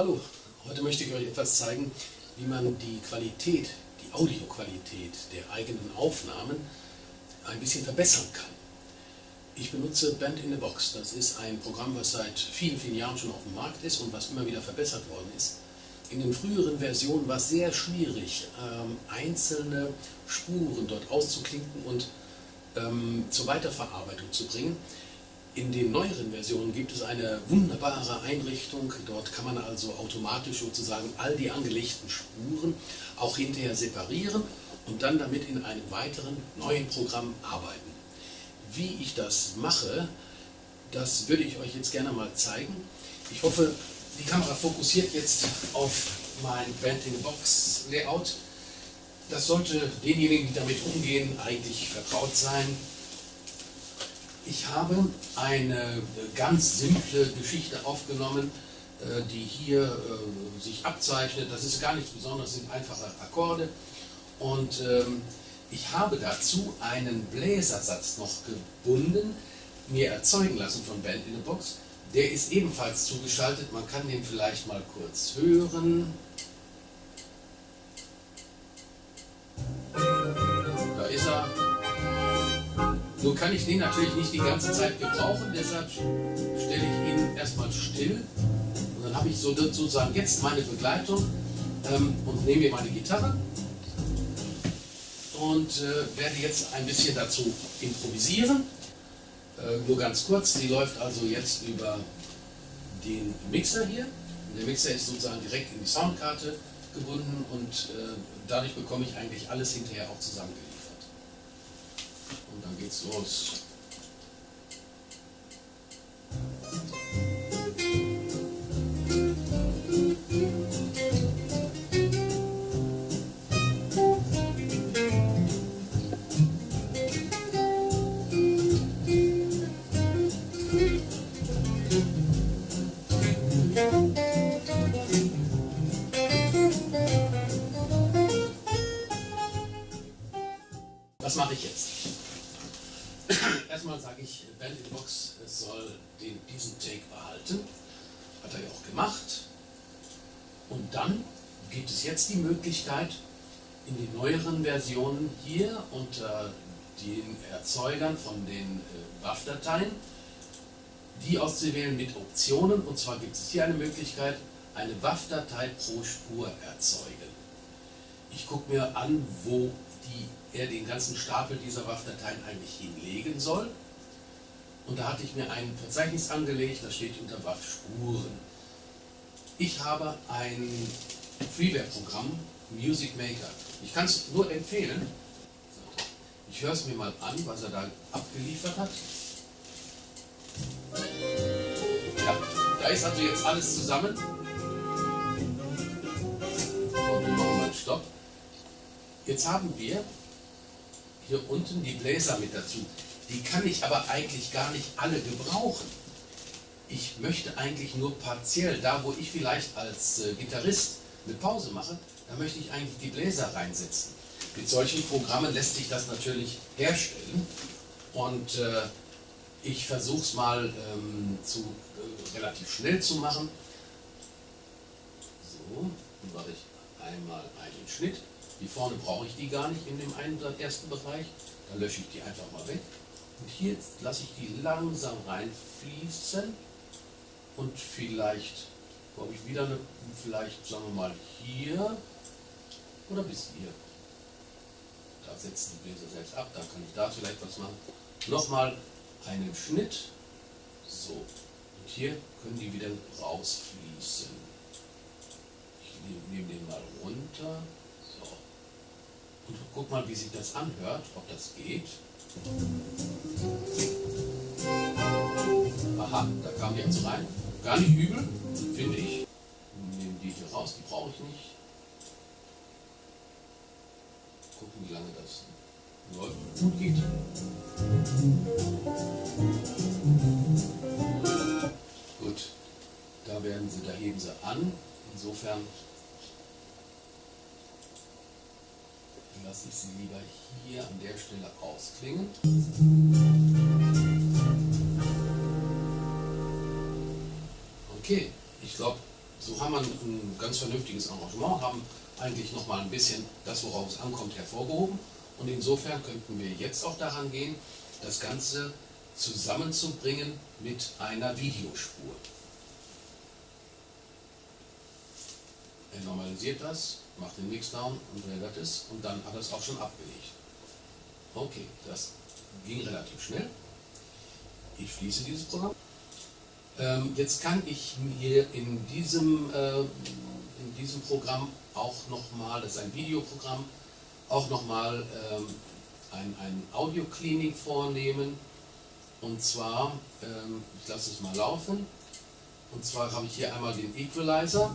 Hallo, heute möchte ich euch etwas zeigen, wie man die Qualität, die Audioqualität der eigenen Aufnahmen ein bisschen verbessern kann. Ich benutze Band in the Box. Das ist ein Programm, was seit vielen, vielen Jahren schon auf dem Markt ist und was immer wieder verbessert worden ist. In den früheren Versionen war es sehr schwierig, ähm, einzelne Spuren dort auszuklinken und ähm, zur Weiterverarbeitung zu bringen. In den neueren Versionen gibt es eine wunderbare Einrichtung. Dort kann man also automatisch sozusagen all die angelegten Spuren auch hinterher separieren und dann damit in einem weiteren neuen Programm arbeiten. Wie ich das mache, das würde ich euch jetzt gerne mal zeigen. Ich hoffe, die Kamera fokussiert jetzt auf mein Band-in-Box-Layout. Das sollte denjenigen, die damit umgehen, eigentlich vertraut sein. Ich habe eine ganz simple Geschichte aufgenommen, äh, die hier äh, sich abzeichnet. Das ist gar nichts Besonderes, sind einfache Akkorde. Und ähm, ich habe dazu einen Bläsersatz noch gebunden, mir erzeugen lassen von Band in a Box. Der ist ebenfalls zugeschaltet. Man kann den vielleicht mal kurz hören. Nun kann ich den natürlich nicht die ganze Zeit gebrauchen, deshalb stelle ich ihn erstmal still. Und dann habe ich sozusagen jetzt meine Begleitung ähm, und nehme mir meine Gitarre und äh, werde jetzt ein bisschen dazu improvisieren. Äh, nur ganz kurz, die läuft also jetzt über den Mixer hier. Der Mixer ist sozusagen direkt in die Soundkarte gebunden und äh, dadurch bekomme ich eigentlich alles hinterher auch zusammengeliefert. Und dann geht's los. Was mache ich jetzt? Erstmal sage ich, Band in Box soll den, diesen Take behalten. Hat er ja auch gemacht. Und dann gibt es jetzt die Möglichkeit, in den neueren Versionen hier unter den Erzeugern von den äh, WAV-Dateien, die auszuwählen mit Optionen. Und zwar gibt es hier eine Möglichkeit, eine WAV-Datei pro Spur erzeugen. Ich gucke mir an, wo die er den ganzen Stapel dieser WAV-Dateien eigentlich hinlegen soll. Und da hatte ich mir ein Verzeichnis angelegt, das steht unter WAV-Spuren. Ich habe ein Freeware-Programm, Music Maker. Ich kann es nur empfehlen. Ich höre es mir mal an, was er da abgeliefert hat. Ja, da ist also jetzt alles zusammen. Jetzt haben wir hier unten die Bläser mit dazu. Die kann ich aber eigentlich gar nicht alle gebrauchen. Ich möchte eigentlich nur partiell, da wo ich vielleicht als äh, Gitarrist eine Pause mache, da möchte ich eigentlich die Bläser reinsetzen. Mit solchen Programmen lässt sich das natürlich herstellen und äh, ich versuche es mal ähm, zu, äh, relativ schnell zu machen. So, dann mache ich einmal einen Schnitt. Hier vorne brauche ich die gar nicht in dem einen ersten Bereich. Da lösche ich die einfach mal weg. Und hier lasse ich die langsam reinfließen. Und vielleicht komme ich wieder eine, vielleicht sagen wir mal hier oder bis hier. Da setzt die Bläser selbst ab, dann kann ich da vielleicht was machen. Nochmal einen Schnitt. So. Und hier können die wieder rausfließen. Ich nehme den mal runter. Und guck mal, wie sich das anhört, ob das geht. Aha, da kam die jetzt rein. Gar nicht übel, finde ich. Nehmen die hier raus, die brauche ich nicht. Gucken, wie lange das läuft. Gut geht. Gut, da werden sie, da heben sie an. Insofern lasse ich sie lieber hier an der Stelle ausklingen. Okay, ich glaube, So haben wir ein ganz vernünftiges Arrangement, haben eigentlich nochmal ein bisschen das, worauf es ankommt, hervorgehoben. Und insofern könnten wir jetzt auch daran gehen, das Ganze zusammenzubringen mit einer Videospur. Er normalisiert das, macht den Mixdown und rendert es und dann hat er es auch schon abgelegt. Okay, das ging relativ schnell. Ich schließe dieses Programm. Ähm, jetzt kann ich mir in diesem, äh, in diesem Programm auch nochmal, das ist ein Videoprogramm, auch nochmal ähm, ein, ein Audio-Cleaning vornehmen. Und zwar, ähm, ich lasse es mal laufen, und zwar habe ich hier einmal den Equalizer.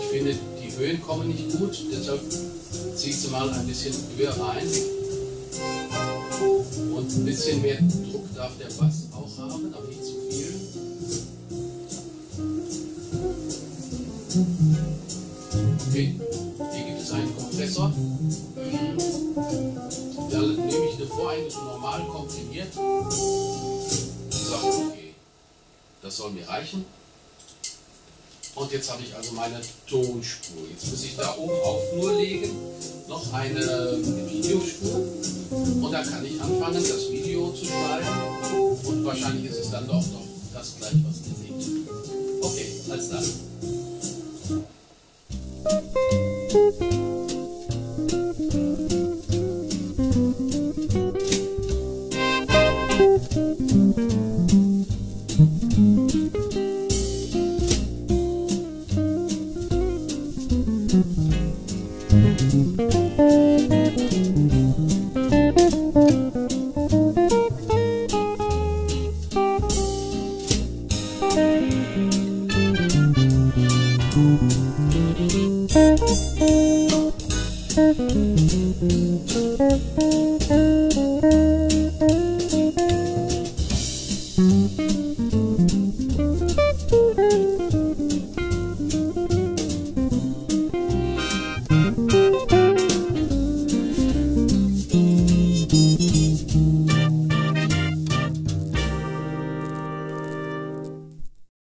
Ich finde, die Höhen kommen nicht gut, deshalb ziehe ich sie mal ein bisschen höher rein. Und ein bisschen mehr Druck darf der Bass auch haben, aber nicht zu viel. Okay, hier gibt es einen Kompressor. Da nehme ich eine voreingelegte normal komprimiert. So. Das soll mir reichen. Und jetzt habe ich also meine Tonspur. Jetzt muss ich da oben auf nur legen noch eine Videospur und da kann ich anfangen, das Video zu schneiden und wahrscheinlich ist es dann doch noch das gleich, was ihr seht. Okay, alles dann.